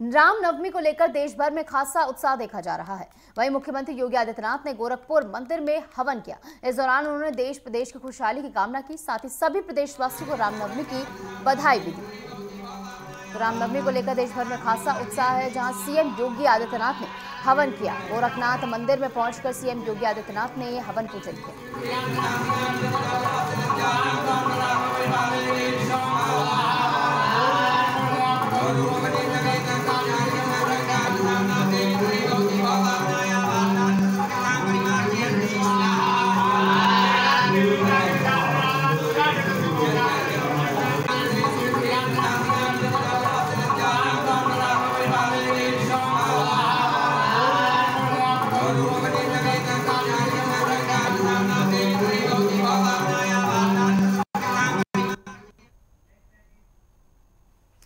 रामनवमी को लेकर देश भर में खासा उत्साह देखा जा रहा है। वहीं मुख्यमंत्री योगी आदित्यनाथ ने गोरखपुर मंदिर में हवन किया। इस दौरान उन्होंने देश प्रदेश की खुशहाली की कामना की, साथ ही सभी प्रदेशवासियों को रामनवमी की बधाई भी दी। तो रामनवमी को लेकर देश भर में खासा उत्साह है, जहाँ सीएम योगी आदित्यनाथ ने हवन किया। गोरखनाथ मंदिर में पहुंचकर सीएम योगी आदित्यनाथ ने हवन पूजन किया।